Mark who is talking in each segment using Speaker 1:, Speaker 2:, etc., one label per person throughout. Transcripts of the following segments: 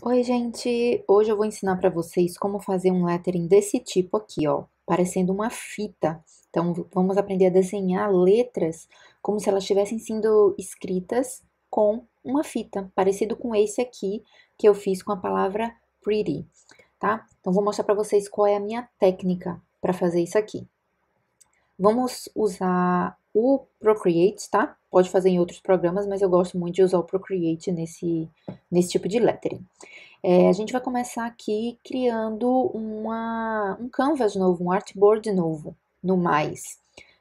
Speaker 1: Oi, gente! Hoje eu vou ensinar para vocês como fazer um lettering desse tipo aqui, ó, parecendo uma fita. Então, vamos aprender a desenhar letras como se elas estivessem sendo escritas com uma fita, parecido com esse aqui que eu fiz com a palavra pretty, tá? Então, vou mostrar para vocês qual é a minha técnica para fazer isso aqui. Vamos usar o Procreate, tá? Pode fazer em outros programas, mas eu gosto muito de usar o Procreate nesse, nesse tipo de lettering. É, a gente vai começar aqui criando uma, um canvas novo, um artboard novo, no mais.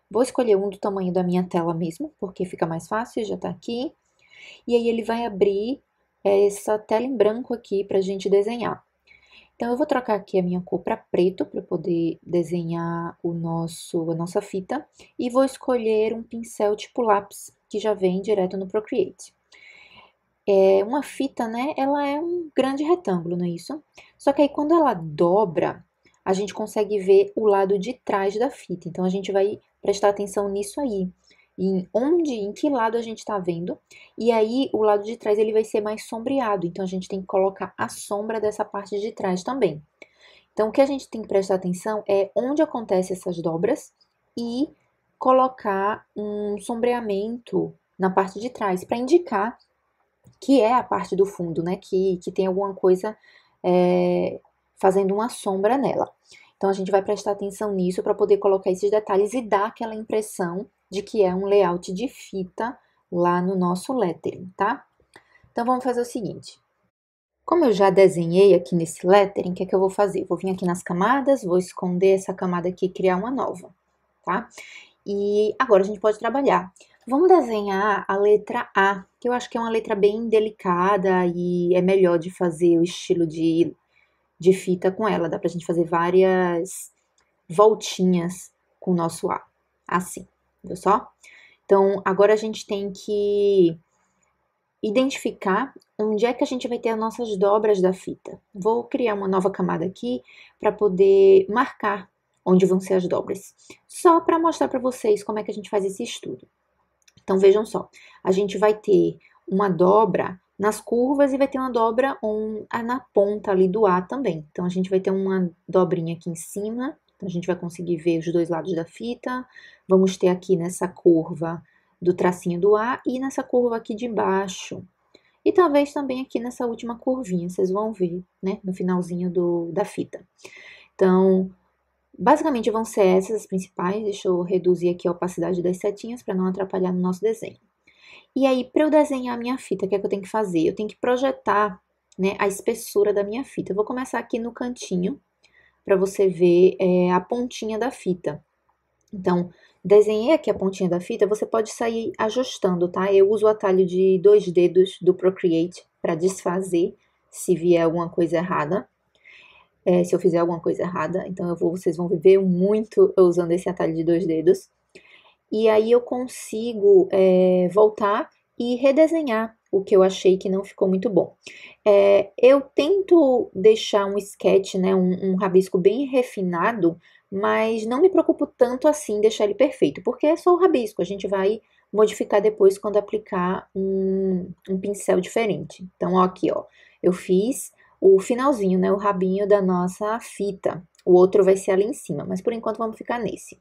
Speaker 1: Vou escolher um do tamanho da minha tela mesmo, porque fica mais fácil, já tá aqui. E aí ele vai abrir essa tela em branco aqui para a gente desenhar. Então, eu vou trocar aqui a minha cor para preto, para poder desenhar o nosso, a nossa fita. E vou escolher um pincel tipo lápis, que já vem direto no Procreate. É, uma fita, né, ela é um grande retângulo, não é isso? Só que aí, quando ela dobra, a gente consegue ver o lado de trás da fita. Então, a gente vai prestar atenção nisso aí em onde, em que lado a gente está vendo, e aí o lado de trás ele vai ser mais sombreado, então a gente tem que colocar a sombra dessa parte de trás também. Então, o que a gente tem que prestar atenção é onde acontecem essas dobras e colocar um sombreamento na parte de trás para indicar que é a parte do fundo, né? Que, que tem alguma coisa é, fazendo uma sombra nela. Então, a gente vai prestar atenção nisso para poder colocar esses detalhes e dar aquela impressão de que é um layout de fita lá no nosso lettering, tá? Então, vamos fazer o seguinte. Como eu já desenhei aqui nesse lettering, o que é que eu vou fazer? Vou vir aqui nas camadas, vou esconder essa camada aqui e criar uma nova, tá? E agora a gente pode trabalhar. Vamos desenhar a letra A, que eu acho que é uma letra bem delicada e é melhor de fazer o estilo de, de fita com ela. Dá pra gente fazer várias voltinhas com o nosso A, assim viu só? Então, agora a gente tem que identificar onde é que a gente vai ter as nossas dobras da fita. Vou criar uma nova camada aqui para poder marcar onde vão ser as dobras, só para mostrar para vocês como é que a gente faz esse estudo. Então, vejam só, a gente vai ter uma dobra nas curvas e vai ter uma dobra um, na ponta ali do A também. Então, a gente vai ter uma dobrinha aqui em cima então, a gente vai conseguir ver os dois lados da fita. Vamos ter aqui nessa curva do tracinho do A e nessa curva aqui de baixo. E talvez também aqui nessa última curvinha, vocês vão ver, né, no finalzinho do, da fita. Então, basicamente vão ser essas as principais. Deixa eu reduzir aqui a opacidade das setinhas para não atrapalhar no nosso desenho. E aí, para eu desenhar a minha fita, o que é que eu tenho que fazer? Eu tenho que projetar né, a espessura da minha fita. Eu vou começar aqui no cantinho, para você ver é, a pontinha da fita. Então, desenhei aqui a pontinha da fita, você pode sair ajustando, tá? Eu uso o atalho de dois dedos do Procreate para desfazer se vier alguma coisa errada. É, se eu fizer alguma coisa errada, então eu vou, vocês vão ver muito eu usando esse atalho de dois dedos. E aí eu consigo é, voltar e redesenhar o que eu achei que não ficou muito bom. É, eu tento deixar um sketch, né, um, um, rabisco bem refinado, mas não me preocupo tanto assim deixar ele perfeito, porque é só o rabisco, a gente vai modificar depois quando aplicar um, um pincel diferente. Então, ó, aqui, ó, eu fiz o finalzinho, né, o rabinho da nossa fita. O outro vai ser ali em cima, mas por enquanto vamos ficar nesse.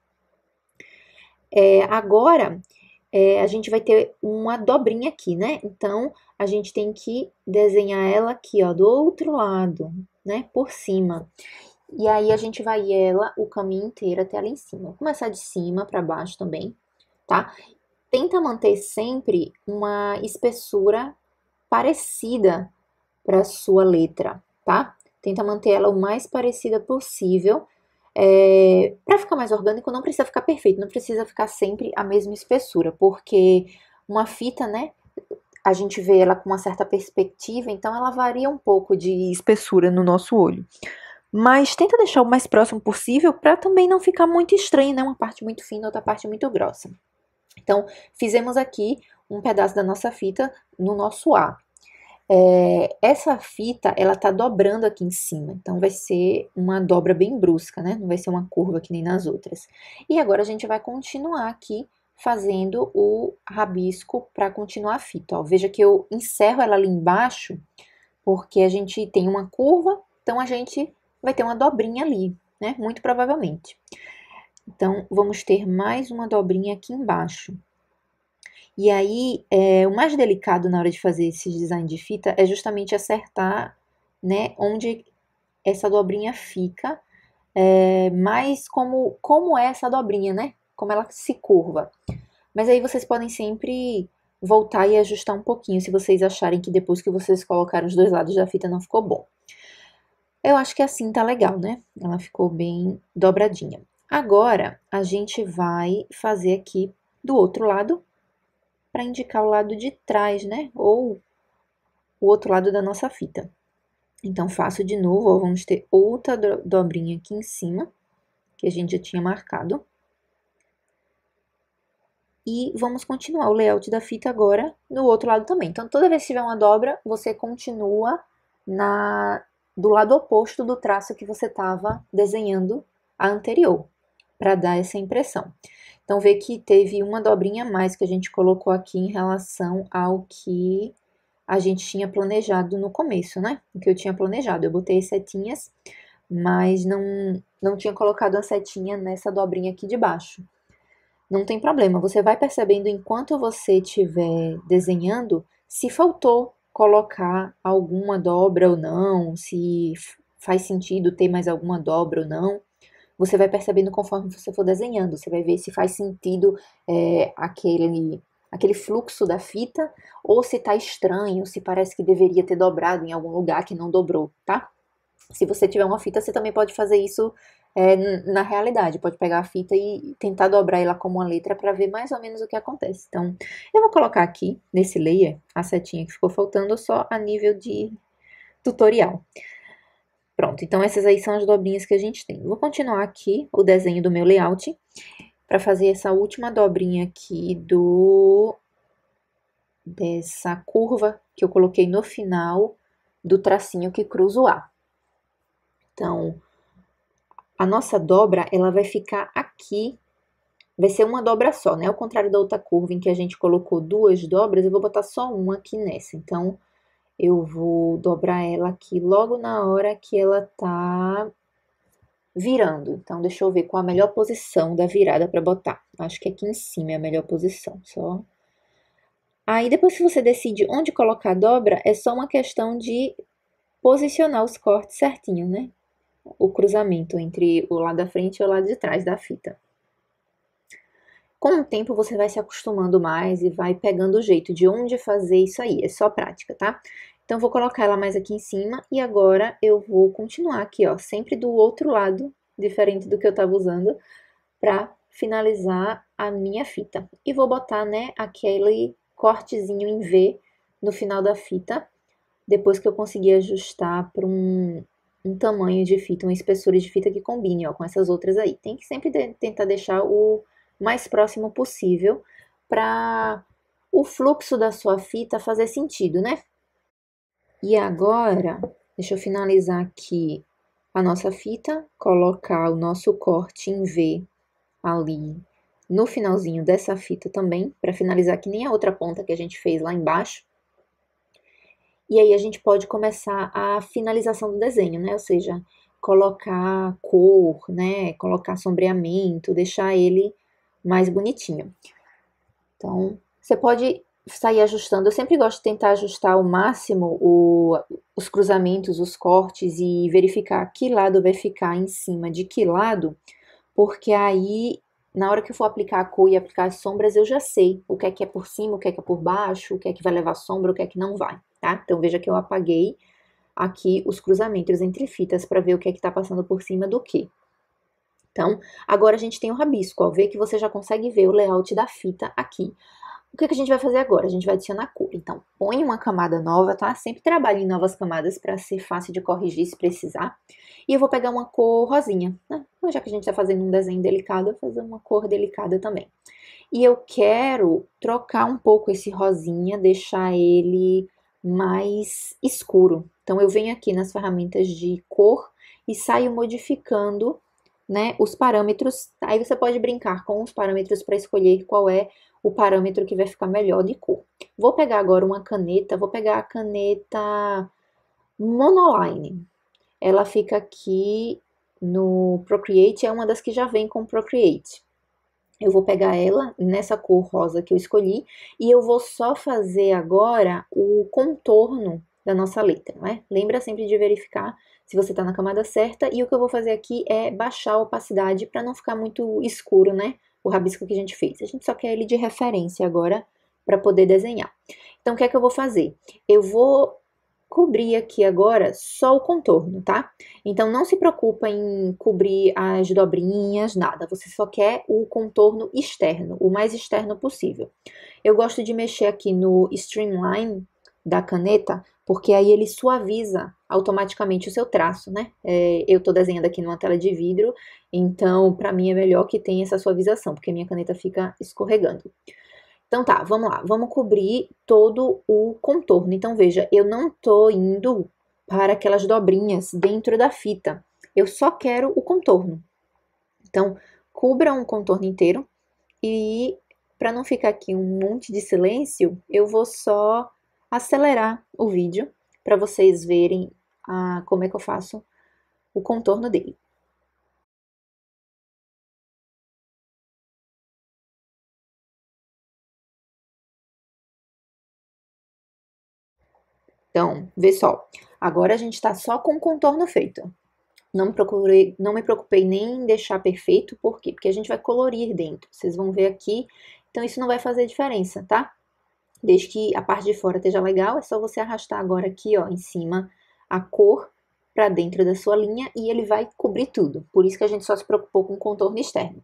Speaker 1: É, agora, é, a gente vai ter uma dobrinha aqui, né? Então, a gente tem que desenhar ela aqui, ó, do outro lado, né? Por cima. E aí, a gente vai ela o caminho inteiro até lá em cima. Vou começar de cima para baixo também, tá? Tenta manter sempre uma espessura parecida para sua letra, tá? Tenta manter ela o mais parecida possível é, para ficar mais orgânico, não precisa ficar perfeito, não precisa ficar sempre a mesma espessura, porque uma fita, né, a gente vê ela com uma certa perspectiva, então ela varia um pouco de espessura no nosso olho. Mas tenta deixar o mais próximo possível para também não ficar muito estranho, né? Uma parte muito fina, outra parte muito grossa. Então, fizemos aqui um pedaço da nossa fita no nosso A. É, essa fita, ela tá dobrando aqui em cima, então vai ser uma dobra bem brusca, né? Não vai ser uma curva que nem nas outras. E agora a gente vai continuar aqui fazendo o rabisco para continuar a fita, ó. Veja que eu encerro ela ali embaixo porque a gente tem uma curva, então a gente vai ter uma dobrinha ali, né? Muito provavelmente. Então, vamos ter mais uma dobrinha aqui embaixo. E aí, é, o mais delicado na hora de fazer esse design de fita é justamente acertar, né, onde essa dobrinha fica, é, mais como, como é essa dobrinha, né? Como ela se curva. Mas aí vocês podem sempre voltar e ajustar um pouquinho se vocês acharem que depois que vocês colocaram os dois lados da fita não ficou bom. Eu acho que assim tá legal, né? Ela ficou bem dobradinha. Agora, a gente vai fazer aqui do outro lado para indicar o lado de trás, né? Ou o outro lado da nossa fita. Então, faço de novo, ó, vamos ter outra dobrinha aqui em cima, que a gente já tinha marcado. E vamos continuar o layout da fita agora no outro lado também. Então, toda vez que tiver uma dobra, você continua na do lado oposto do traço que você estava desenhando a anterior, para dar essa impressão. Então, vê que teve uma dobrinha a mais que a gente colocou aqui em relação ao que a gente tinha planejado no começo, né? O que eu tinha planejado. Eu botei setinhas, mas não, não tinha colocado a setinha nessa dobrinha aqui de baixo. Não tem problema, você vai percebendo enquanto você estiver desenhando se faltou colocar alguma dobra ou não, se faz sentido ter mais alguma dobra ou não. Você vai percebendo conforme você for desenhando, você vai ver se faz sentido é, aquele, aquele fluxo da fita ou se tá estranho, se parece que deveria ter dobrado em algum lugar que não dobrou, tá? Se você tiver uma fita, você também pode fazer isso é, na realidade. Pode pegar a fita e tentar dobrar ela como uma letra para ver mais ou menos o que acontece. Então, eu vou colocar aqui nesse layer a setinha que ficou faltando só a nível de tutorial. Pronto, então essas aí são as dobrinhas que a gente tem. Vou continuar aqui o desenho do meu layout para fazer essa última dobrinha aqui do dessa curva que eu coloquei no final do tracinho que cruza o A. Então, a nossa dobra, ela vai ficar aqui, vai ser uma dobra só, né? Ao contrário da outra curva em que a gente colocou duas dobras, eu vou botar só uma aqui nessa. Então, eu vou dobrar ela aqui logo na hora que ela tá virando. Então, deixa eu ver qual a melhor posição da virada para botar. Acho que aqui em cima é a melhor posição, só... Aí, depois que você decide onde colocar a dobra, é só uma questão de posicionar os cortes certinho, né? o cruzamento entre o lado da frente e o lado de trás da fita. Com o tempo você vai se acostumando mais e vai pegando o jeito de onde fazer isso aí, é só prática, tá? Então vou colocar ela mais aqui em cima e agora eu vou continuar aqui, ó, sempre do outro lado, diferente do que eu tava usando, pra finalizar a minha fita. E vou botar, né, aquele cortezinho em V no final da fita, depois que eu conseguir ajustar para um, um tamanho de fita, uma espessura de fita que combine ó, com essas outras aí. Tem que sempre de, tentar deixar o mais próximo possível para o fluxo da sua fita fazer sentido, né? E agora, deixa eu finalizar aqui a nossa fita, colocar o nosso corte em V ali no finalzinho dessa fita também, para finalizar que nem a outra ponta que a gente fez lá embaixo. E aí a gente pode começar a finalização do desenho, né? Ou seja, colocar cor, né? Colocar sombreamento, deixar ele mais bonitinho. Então, você pode sair ajustando. Eu sempre gosto de tentar ajustar ao máximo o, os cruzamentos, os cortes e verificar que lado vai ficar em cima de que lado, porque aí na hora que eu for aplicar a cor e aplicar as sombras, eu já sei o que é que é por cima, o que é que é por baixo, o que é que vai levar sombra, o que é que não vai tá? Então veja que eu apaguei aqui os cruzamentos entre fitas para ver o que é que tá passando por cima do que. Então, agora a gente tem o rabisco, ó, vê que você já consegue ver o layout da fita aqui. O que, que a gente vai fazer agora? A gente vai adicionar cor. Então, põe uma camada nova, tá? Sempre trabalhe em novas camadas para ser fácil de corrigir se precisar. E eu vou pegar uma cor rosinha, né? Então, já que a gente tá fazendo um desenho delicado, eu vou fazer uma cor delicada também. E eu quero trocar um pouco esse rosinha, deixar ele mais escuro. Então, eu venho aqui nas ferramentas de cor e saio modificando né, os parâmetros. Aí você pode brincar com os parâmetros para escolher qual é o parâmetro que vai ficar melhor de cor. Vou pegar agora uma caneta, vou pegar a caneta Monoline. Ela fica aqui no Procreate, é uma das que já vem com Procreate. Eu vou pegar ela nessa cor rosa que eu escolhi e eu vou só fazer agora o contorno da nossa letra, né? Lembra sempre de verificar se você está na camada certa e o que eu vou fazer aqui é baixar a opacidade para não ficar muito escuro, né? O rabisco que a gente fez. A gente só quer ele de referência agora para poder desenhar. Então, o que é que eu vou fazer? Eu vou cobrir aqui agora só o contorno, tá? Então, não se preocupa em cobrir as dobrinhas, nada. Você só quer o contorno externo, o mais externo possível. Eu gosto de mexer aqui no Streamline da caneta, porque aí ele suaviza automaticamente o seu traço, né? É, eu tô desenhando aqui numa tela de vidro, então para mim é melhor que tenha essa suavização, porque minha caneta fica escorregando. Então tá, vamos lá, vamos cobrir todo o contorno. Então veja, eu não tô indo para aquelas dobrinhas dentro da fita, eu só quero o contorno. Então, cubra um contorno inteiro e para não ficar aqui um monte de silêncio, eu vou só acelerar o vídeo para vocês verem a, como é que eu faço o contorno dele. Então, vê só. Agora a gente está só com o contorno feito. Não, procurei, não me preocupei nem em deixar perfeito, por quê? Porque a gente vai colorir dentro. Vocês vão ver aqui. Então, isso não vai fazer diferença, tá? Desde que a parte de fora esteja legal, é só você arrastar agora aqui, ó, em cima, a cor para dentro da sua linha e ele vai cobrir tudo. Por isso que a gente só se preocupou com o contorno externo.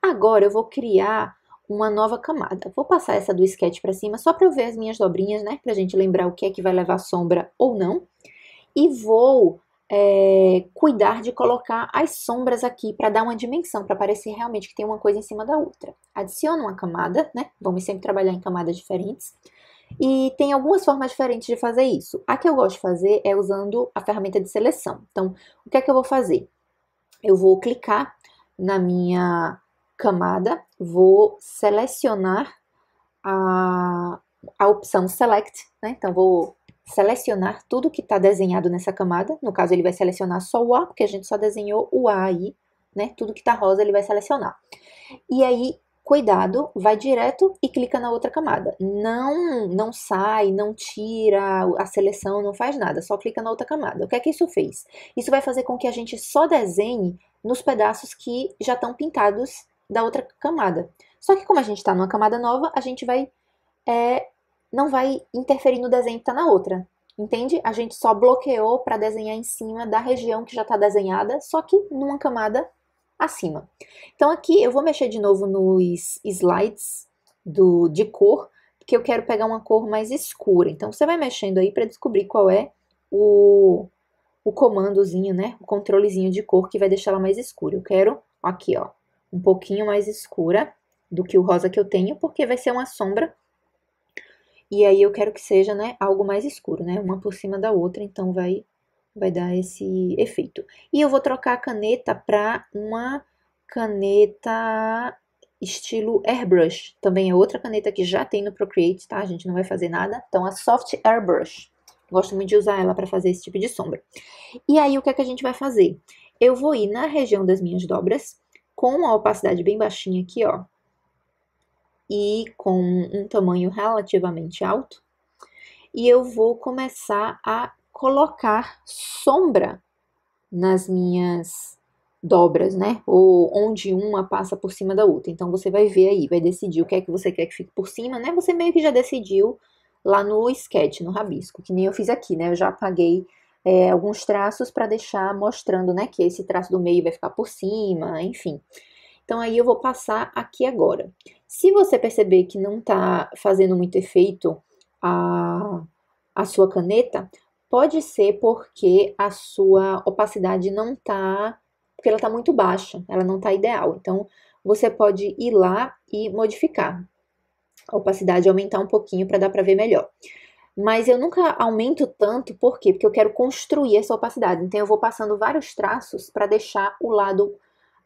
Speaker 1: Agora eu vou criar uma nova camada. Vou passar essa do sketch para cima só para eu ver as minhas dobrinhas, né? Para a gente lembrar o que é que vai levar sombra ou não. E vou é, cuidar de colocar as sombras aqui para dar uma dimensão, para parecer realmente que tem uma coisa em cima da outra. Adiciono uma camada, né? Vamos sempre trabalhar em camadas diferentes. E tem algumas formas diferentes de fazer isso. A que eu gosto de fazer é usando a ferramenta de seleção. Então, o que é que eu vou fazer? Eu vou clicar na minha camada, vou selecionar a, a opção Select, né? Então, vou selecionar tudo que está desenhado nessa camada. No caso, ele vai selecionar só o A, porque a gente só desenhou o A aí, né? Tudo que está rosa ele vai selecionar. E aí, cuidado, vai direto e clica na outra camada. Não, não sai, não tira a seleção, não faz nada, só clica na outra camada. O que é que isso fez? Isso vai fazer com que a gente só desenhe nos pedaços que já estão pintados da outra camada. Só que como a gente está numa camada nova, a gente vai é, não vai interferir no desenho que está na outra. Entende? A gente só bloqueou para desenhar em cima da região que já está desenhada, só que numa camada acima. Então aqui eu vou mexer de novo nos slides do, de cor, porque eu quero pegar uma cor mais escura. Então você vai mexendo aí para descobrir qual é o, o comandozinho, né? O controlezinho de cor que vai deixar ela mais escura. Eu quero aqui, ó, um pouquinho mais escura do que o rosa que eu tenho, porque vai ser uma sombra. E aí eu quero que seja, né, algo mais escuro, né, uma por cima da outra, então vai vai dar esse efeito. E eu vou trocar a caneta para uma caneta estilo Airbrush. Também é outra caneta que já tem no Procreate, tá? A gente não vai fazer nada. Então, a Soft Airbrush. Gosto muito de usar ela para fazer esse tipo de sombra. E aí, o que é que a gente vai fazer? Eu vou ir na região das minhas dobras com uma opacidade bem baixinha aqui, ó, e com um tamanho relativamente alto, e eu vou começar a colocar sombra nas minhas dobras, né? Ou onde uma passa por cima da outra. Então você vai ver aí, vai decidir o que é que você quer que fique por cima, né? Você meio que já decidiu lá no sketch, no rabisco, que nem eu fiz aqui, né? Eu já apaguei é, alguns traços para deixar mostrando, né, que esse traço do meio vai ficar por cima, enfim. Então aí eu vou passar aqui agora. Se você perceber que não está fazendo muito efeito a, a sua caneta, pode ser porque a sua opacidade não está, porque ela está muito baixa, ela não está ideal. Então você pode ir lá e modificar a opacidade, aumentar um pouquinho para dar para ver melhor. Mas eu nunca aumento tanto, por quê? Porque eu quero construir essa opacidade. Então eu vou passando vários traços para deixar o lado,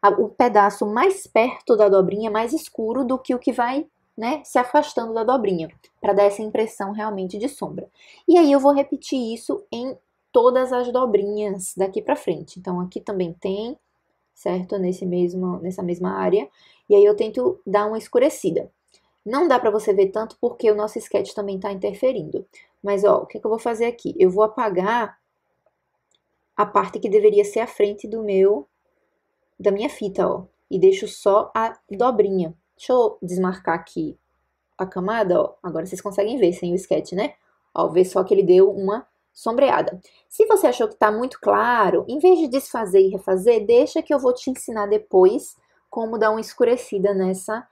Speaker 1: o pedaço mais perto da dobrinha mais escuro do que o que vai né, se afastando da dobrinha, para dar essa impressão realmente de sombra. E aí eu vou repetir isso em todas as dobrinhas daqui para frente. Então, aqui também tem, certo? Nesse mesmo, nessa mesma área. E aí eu tento dar uma escurecida. Não dá para você ver tanto porque o nosso sketch também está interferindo. Mas, ó, o que, que eu vou fazer aqui? Eu vou apagar a parte que deveria ser a frente do meu, da minha fita, ó. E deixo só a dobrinha. Deixa eu desmarcar aqui a camada, ó. Agora vocês conseguem ver sem o sketch, né? Ó, ver só que ele deu uma sombreada. Se você achou que tá muito claro, em vez de desfazer e refazer, deixa que eu vou te ensinar depois como dar uma escurecida nessa,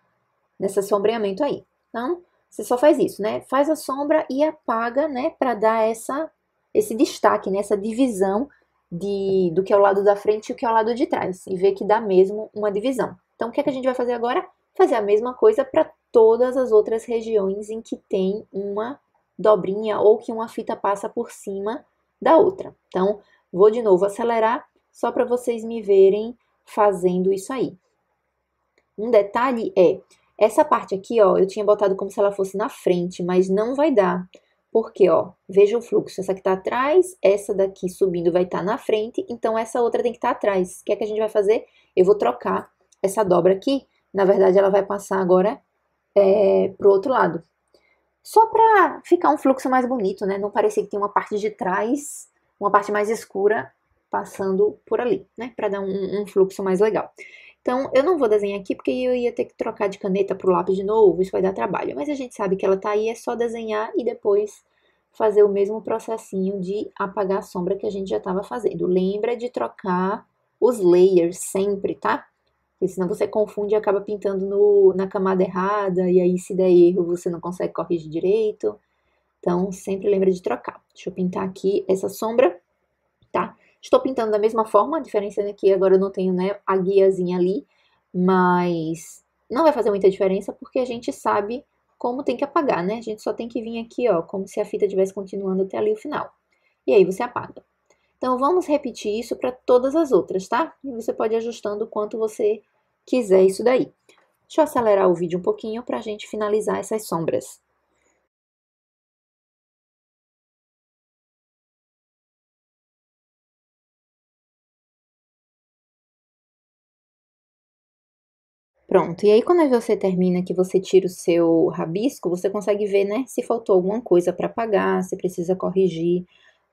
Speaker 1: nessa sombreamento aí. Então, você só faz isso, né? Faz a sombra e apaga, né? Para dar essa, esse destaque, né? Essa divisão de, do que é o lado da frente e o que é o lado de trás. E ver que dá mesmo uma divisão. Então, o que, é que a gente vai fazer agora? Fazer a mesma coisa para todas as outras regiões em que tem uma dobrinha ou que uma fita passa por cima da outra. Então, vou de novo acelerar só para vocês me verem fazendo isso aí. Um detalhe é, essa parte aqui, ó, eu tinha botado como se ela fosse na frente, mas não vai dar. Porque, ó, veja o fluxo. Essa aqui tá atrás, essa daqui subindo vai estar tá na frente, então essa outra tem que estar tá atrás. O que é que a gente vai fazer? Eu vou trocar essa dobra aqui. Na verdade, ela vai passar agora é, pro outro lado. Só para ficar um fluxo mais bonito, né? Não parecer que tem uma parte de trás, uma parte mais escura passando por ali, né? Para dar um, um, fluxo mais legal. Então, eu não vou desenhar aqui porque eu ia ter que trocar de caneta pro lápis de novo, isso vai dar trabalho. Mas a gente sabe que ela tá aí, é só desenhar e depois fazer o mesmo processinho de apagar a sombra que a gente já estava fazendo. Lembra de trocar os layers sempre, tá? Porque senão você confunde e acaba pintando no, na camada errada, e aí se der erro você não consegue corrigir direito. Então, sempre lembra de trocar. Deixa eu pintar aqui essa sombra? Estou pintando da mesma forma, a diferença é que agora eu não tenho né, a guiazinha ali, mas não vai fazer muita diferença porque a gente sabe como tem que apagar, né? A gente só tem que vir aqui, ó, como se a fita estivesse continuando até ali o final. E aí você apaga. Então, vamos repetir isso para todas as outras, tá? E você pode ir ajustando o quanto você quiser isso daí. Deixa eu acelerar o vídeo um pouquinho para a gente finalizar essas sombras. Pronto, e aí quando você termina que você tira o seu rabisco, você consegue ver, né, se faltou alguma coisa para apagar, se precisa corrigir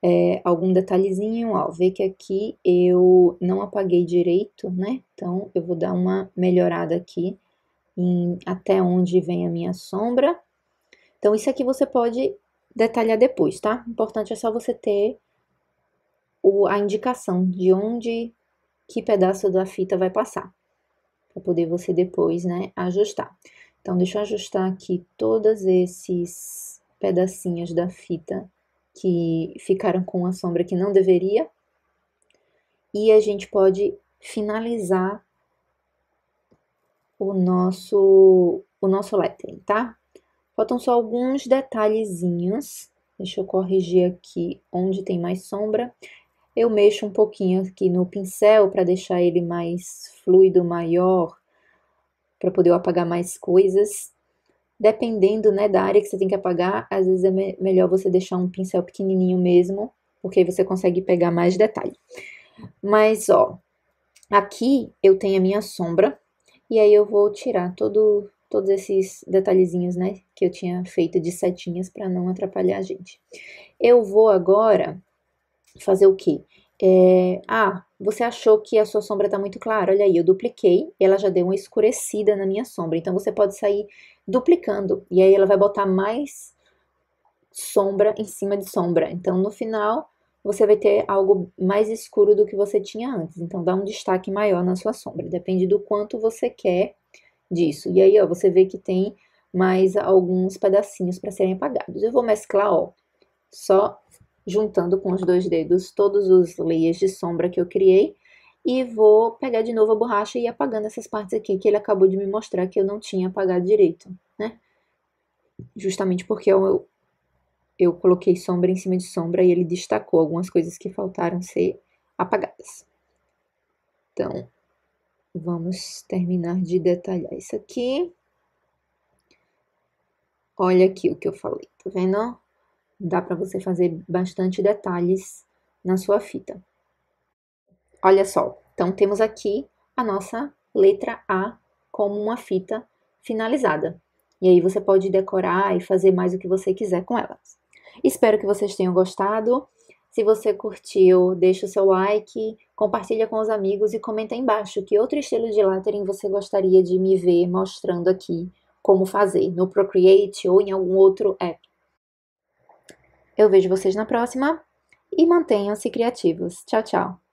Speaker 1: é, algum detalhezinho, ó, vê que aqui eu não apaguei direito, né? Então, eu vou dar uma melhorada aqui em, até onde vem a minha sombra. Então, isso aqui você pode detalhar depois, tá? O importante é só você ter o, a indicação de onde, que pedaço da fita vai passar, para poder você depois, né, ajustar. Então, deixa eu ajustar aqui todos esses pedacinhos da fita que ficaram com a sombra que não deveria. E a gente pode finalizar o nosso, o nosso lettering, tá? Faltam só alguns detalhezinhos. Deixa eu corrigir aqui onde tem mais sombra. Eu mexo um pouquinho aqui no pincel para deixar ele mais fluido, maior, para poder apagar mais coisas dependendo né, da área que você tem que apagar, às vezes é me melhor você deixar um pincel pequenininho mesmo, porque aí você consegue pegar mais detalhe. Mas, ó, aqui eu tenho a minha sombra, e aí eu vou tirar todo, todos esses detalhezinhos, né, que eu tinha feito de setinhas para não atrapalhar a gente. Eu vou agora fazer o quê? É, ah, você achou que a sua sombra está muito clara, olha aí, eu dupliquei, ela já deu uma escurecida na minha sombra, então você pode sair duplicando, e aí ela vai botar mais sombra em cima de sombra. Então, no final, você vai ter algo mais escuro do que você tinha antes. Então, dá um destaque maior na sua sombra. Depende do quanto você quer disso. E aí, ó, você vê que tem mais alguns pedacinhos para serem apagados. Eu vou mesclar, ó, só juntando com os dois dedos todos os layers de sombra que eu criei e vou pegar de novo a borracha e ir apagando essas partes aqui que ele acabou de me mostrar que eu não tinha apagado direito, né? Justamente porque eu, eu coloquei sombra em cima de sombra e ele destacou algumas coisas que faltaram ser apagadas. Então, vamos terminar de detalhar isso aqui. Olha aqui o que eu falei, tá vendo? Dá para você fazer bastante detalhes na sua fita. Olha só, então temos aqui a nossa letra A como uma fita finalizada. E aí você pode decorar e fazer mais o que você quiser com elas. Espero que vocês tenham gostado. Se você curtiu, deixa o seu like, compartilha com os amigos e comenta aí embaixo que outro estilo de lettering você gostaria de me ver mostrando aqui como fazer no Procreate ou em algum outro app. Eu vejo vocês na próxima e mantenham-se criativos. Tchau, tchau!